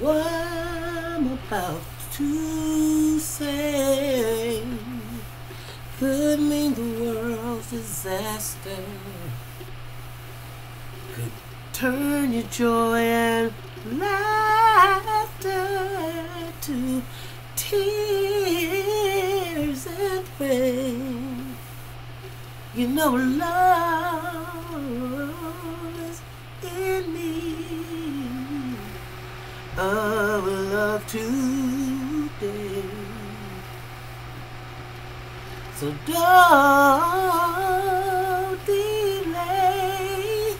what I'm about to say could mean the world's disaster. Could turn your joy and laughter to tears and pain. You know love is in me. Will love today. So don't delay.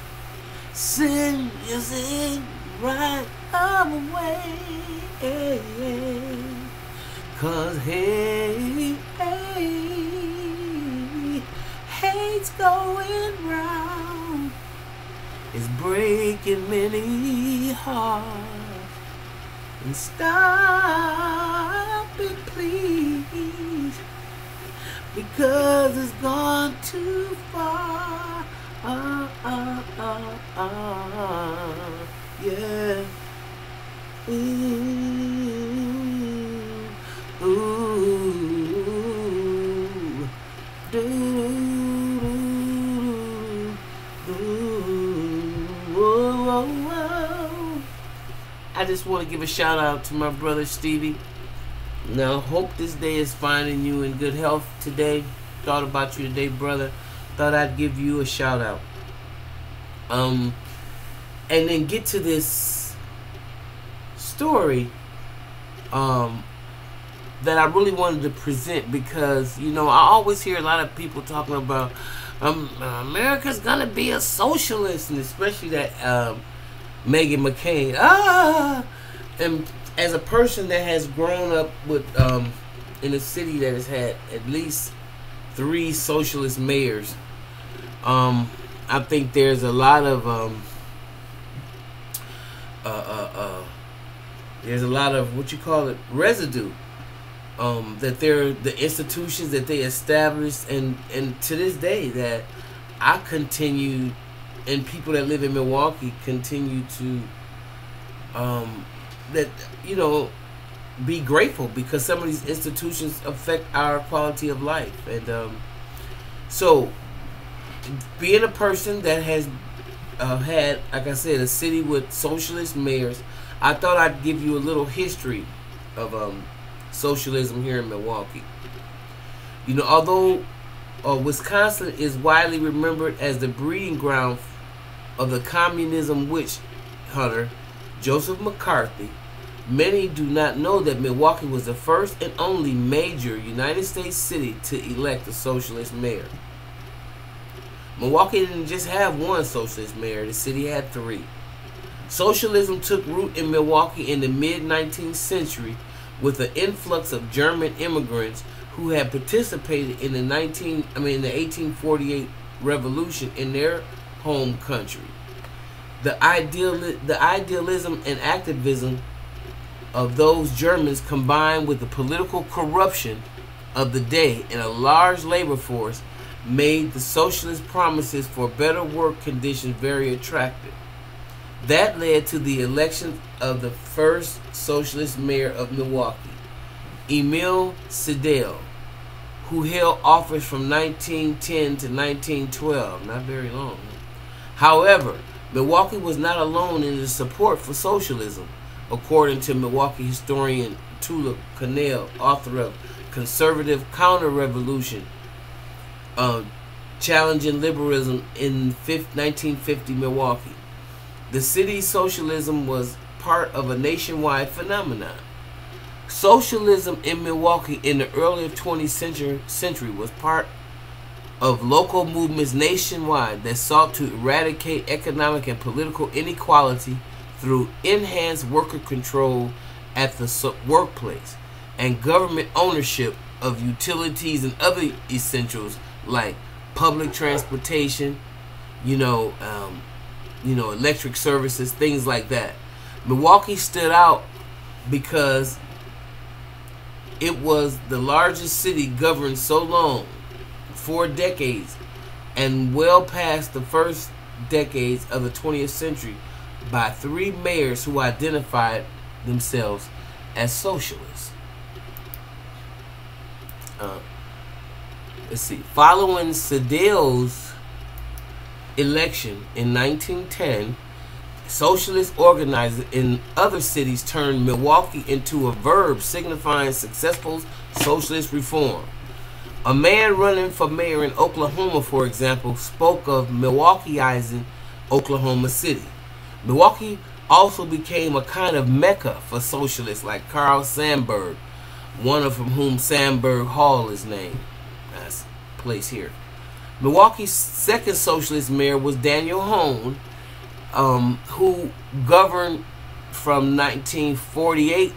Send music right away. Cause hey, hey, hate's going round. It's breaking many hearts. And stop it, please. Because it's gone too far. Ah, ah, ah, ah, yeah. Ooh, just want to give a shout out to my brother Stevie. Now, hope this day is finding you in good health today. Thought about you today, brother. Thought I'd give you a shout out. Um, and then get to this story um, that I really wanted to present because you know I always hear a lot of people talking about um, America's gonna be a socialist, and especially that um, Meghan McCain. Ah, and as a person that has grown up with um, in a city that has had at least three socialist mayors, um, I think there's a lot of um, uh, uh, uh, there's a lot of what you call it residue um, that they're the institutions that they established and and to this day that I continue and people that live in Milwaukee continue to um, that you know be grateful because some of these institutions affect our quality of life. And um, so being a person that has uh, had like I said a city with socialist mayors I thought I'd give you a little history of um, socialism here in Milwaukee. You know although uh, Wisconsin is widely remembered as the breeding ground of the communism witch hunter Joseph McCarthy Many do not know that Milwaukee was the first and only major United States city to elect a socialist mayor. Milwaukee didn't just have one socialist mayor, the city had three. Socialism took root in Milwaukee in the mid 19th century with the influx of German immigrants who had participated in the 19 I mean the 1848 revolution in their home country. The ideal the idealism and activism of those Germans combined with the political corruption of the day and a large labor force made the socialist promises for better work conditions very attractive. That led to the election of the first socialist mayor of Milwaukee, Emil Seidel, who held office from 1910 to 1912, not very long. However, Milwaukee was not alone in its support for socialism, according to Milwaukee historian Tula Connell, author of Conservative Counter-Revolution, uh, Challenging Liberalism in 1950 Milwaukee. The city's socialism was part of a nationwide phenomenon. Socialism in Milwaukee in the early 20th century, century was part of local movements nationwide that sought to eradicate economic and political inequality through enhanced worker control at the workplace and government ownership of utilities and other essentials like public transportation, you know, um, you know, electric services, things like that. Milwaukee stood out because it was the largest city governed so long, four decades, and well past the first decades of the 20th century by three mayors who identified themselves as socialists. Uh, let's see. Following Seidel's election in 1910, socialist organizers in other cities turned Milwaukee into a verb signifying successful socialist reform. A man running for mayor in Oklahoma, for example, spoke of Milwaukeeizing Oklahoma City. Milwaukee also became a kind of mecca for socialists like Carl Sandburg, one of whom Sandburg Hall is named. That's place here. Milwaukee's second socialist mayor was Daniel Hoan, um, who governed from 1948.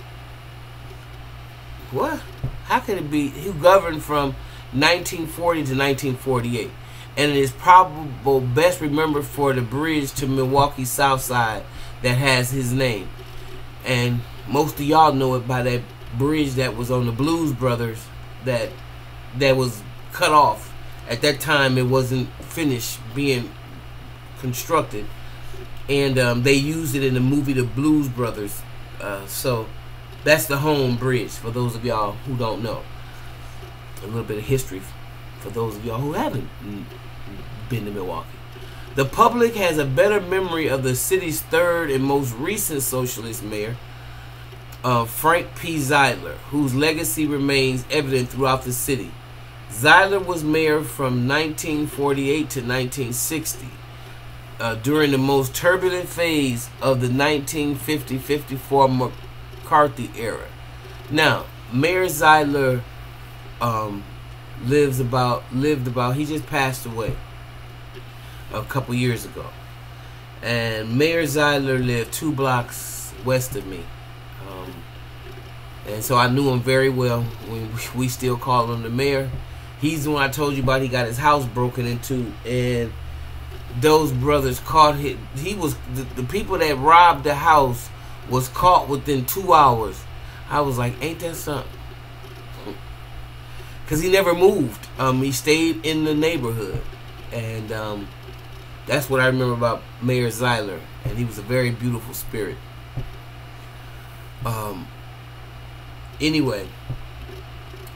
What? How could it be? Who governed from 1940 to 1948, and it is probable best remembered for the bridge to Milwaukee South Side that has his name. And most of y'all know it by that bridge that was on the Blues Brothers that that was cut off. At that time, it wasn't finished being constructed, and um, they used it in the movie The Blues Brothers. Uh, so that's the home bridge for those of y'all who don't know a little bit of history for those of y'all who haven't been to Milwaukee. The public has a better memory of the city's third and most recent socialist mayor, uh, Frank P. Zeidler, whose legacy remains evident throughout the city. Zeidler was mayor from 1948 to 1960, uh, during the most turbulent phase of the 1950-54 McCarthy era. Now, Mayor Zeidler um, lives about lived about. He just passed away a couple years ago, and Mayor Zeidler lived two blocks west of me, um, and so I knew him very well. We we still call him the mayor. He's the one I told you about. He got his house broken into, and those brothers caught him. He was the, the people that robbed the house was caught within two hours. I was like, ain't that something? Because he never moved. Um, he stayed in the neighborhood, and um, that's what I remember about Mayor Zeidler. And he was a very beautiful spirit. Um, anyway,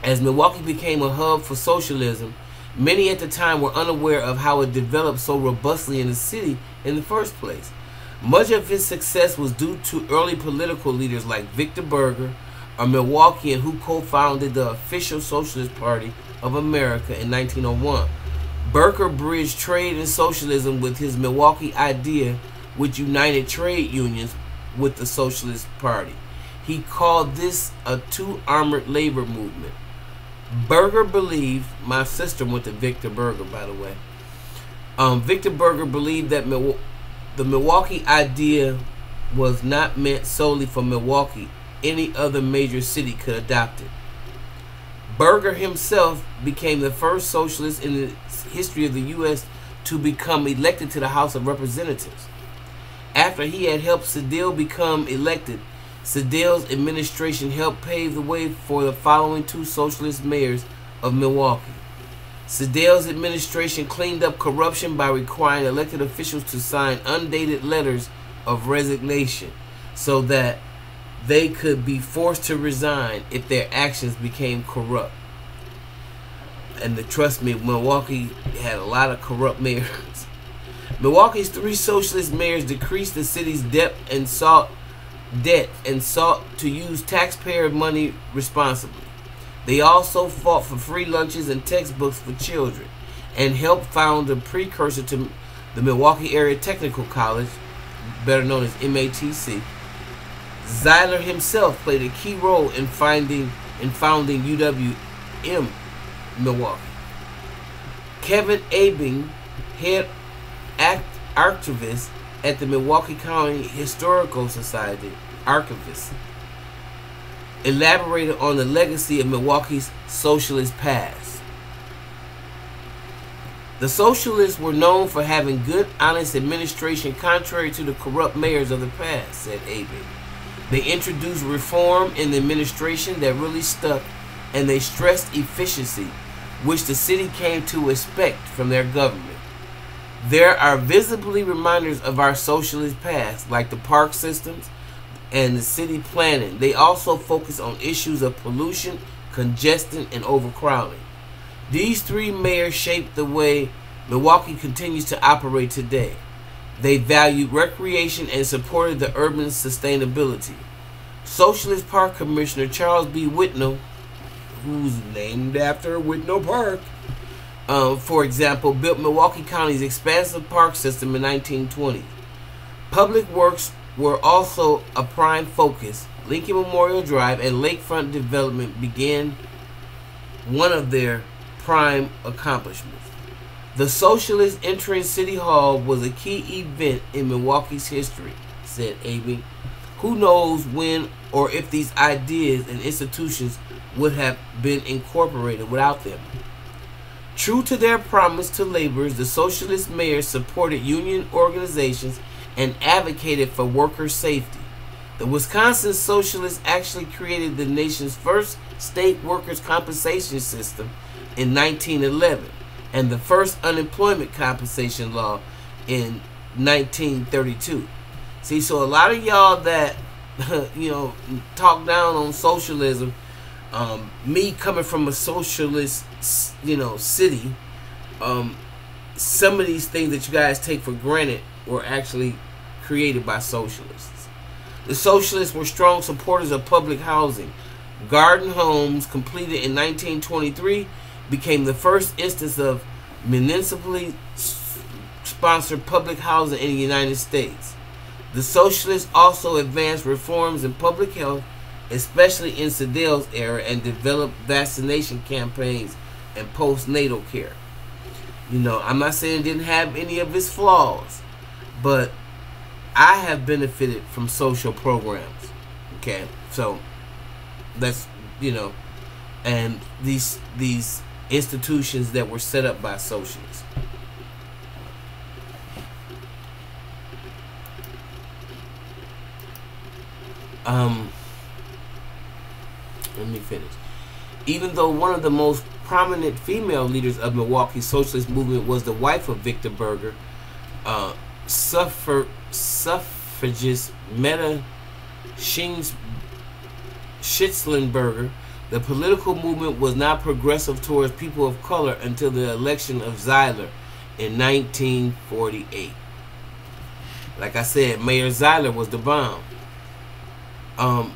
as Milwaukee became a hub for socialism, many at the time were unaware of how it developed so robustly in the city in the first place. Much of its success was due to early political leaders like Victor Berger, a Milwaukeean who co-founded the official Socialist Party of America in 1901. Berger bridged trade and socialism with his Milwaukee idea, which united trade unions with the Socialist Party. He called this a two-armored labor movement. Berger believed, my sister went to Victor Berger, by the way. Um, Victor Berger believed that Mil- the Milwaukee idea was not meant solely for Milwaukee any other major city could adopt it. Berger himself became the first socialist in the history of the U.S. to become elected to the House of Representatives. After he had helped Seidel become elected, Seidel's administration helped pave the way for the following two socialist mayors of Milwaukee. Seidel's administration cleaned up corruption by requiring elected officials to sign undated letters of resignation so that they could be forced to resign if their actions became corrupt. And the, trust me, Milwaukee had a lot of corrupt mayors. Milwaukee's three socialist mayors decreased the city's debt and sought debt and sought to use taxpayer money responsibly. They also fought for free lunches and textbooks for children and helped found the precursor to the Milwaukee Area Technical College, better known as MATC, Zeidler himself played a key role in finding in founding UWM Milwaukee. Kevin Abing, head act archivist at the Milwaukee County Historical Society, archivist, elaborated on the legacy of Milwaukee's socialist past. The socialists were known for having good, honest administration contrary to the corrupt mayors of the past, said Abing. They introduced reform in the administration that really stuck, and they stressed efficiency, which the city came to expect from their government. There are visibly reminders of our socialist past, like the park systems, and the city planning. They also focus on issues of pollution, congestion, and overcrowding. These three mayors shaped the way Milwaukee continues to operate today. They valued recreation and supported the urban sustainability. Socialist Park Commissioner Charles B. Whitnall, who's named after Whitnall Park, uh, for example, built Milwaukee County's expansive park system in 1920. Public works were also a prime focus. Lincoln Memorial Drive and lakefront development began one of their prime accomplishments. The socialist entering City Hall was a key event in Milwaukee's history, said Abing. Who knows when or if these ideas and institutions would have been incorporated without them. True to their promise to laborers, the socialist mayors supported union organizations and advocated for worker safety. The Wisconsin Socialists actually created the nation's first state workers' compensation system in 1911 and the first unemployment compensation law in 1932. See, so a lot of y'all that you know talk down on socialism, um, me coming from a socialist, you know, city, um, some of these things that you guys take for granted were actually created by socialists. The socialists were strong supporters of public housing. Garden homes completed in 1923 became the first instance of municipally sponsored public housing in the United States. The socialists also advanced reforms in public health, especially in Seidel's era, and developed vaccination campaigns and postnatal care. You know, I'm not saying it didn't have any of its flaws, but I have benefited from social programs. Okay, so that's you know, and these these institutions that were set up by socialists. Um, let me finish. Even though one of the most prominent female leaders of Milwaukee's socialist movement was the wife of Victor Berger, uh, suffragist Meta Schitzlenberger, the political movement was not progressive towards people of color until the election of Zeidler in 1948. Like I said, Mayor Zeidler was the bomb. Um.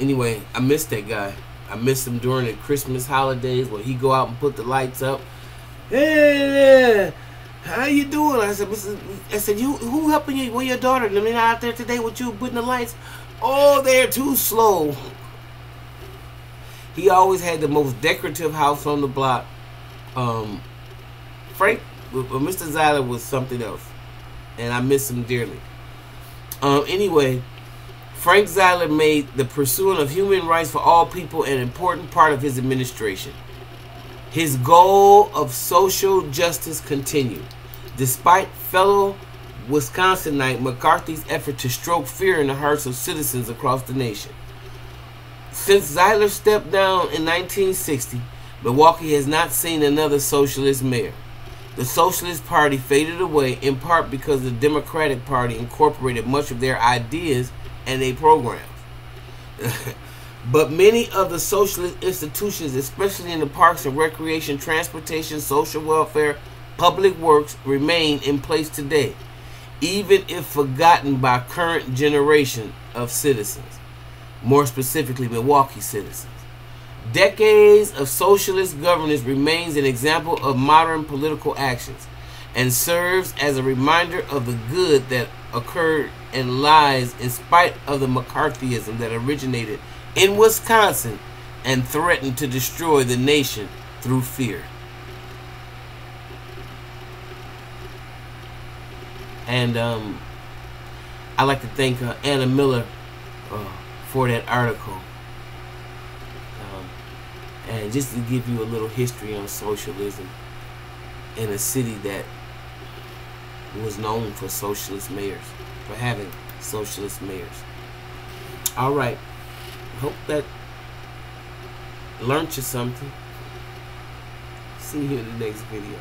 Anyway, I missed that guy. I missed him during the Christmas holidays when he go out and put the lights up. Hey, how you doing? I said, I said, you who helping you? Where your daughter? Let me out there today with you putting the lights. Oh, they're too slow. He always had the most decorative house on the block. Um, Frank, Mr. Zeidler was something else, and I miss him dearly. Um, anyway, Frank Zeidler made the pursuing of human rights for all people an important part of his administration. His goal of social justice continued, despite fellow Wisconsinite McCarthy's effort to stroke fear in the hearts of citizens across the nation. Since Zeidler stepped down in 1960, Milwaukee has not seen another socialist mayor. The Socialist Party faded away in part because the Democratic Party incorporated much of their ideas and their programs. but many of the socialist institutions, especially in the parks and recreation, transportation, social welfare, public works, remain in place today, even if forgotten by current generation of citizens more specifically Milwaukee citizens. Decades of socialist governance remains an example of modern political actions and serves as a reminder of the good that occurred and lies in spite of the McCarthyism that originated in Wisconsin and threatened to destroy the nation through fear. And um, I'd like to thank uh, Anna Miller. Uh, for that article. Um, and just to give you a little history on socialism in a city that was known for socialist mayors, for having socialist mayors. All right. Hope that learned you something. See you in the next video.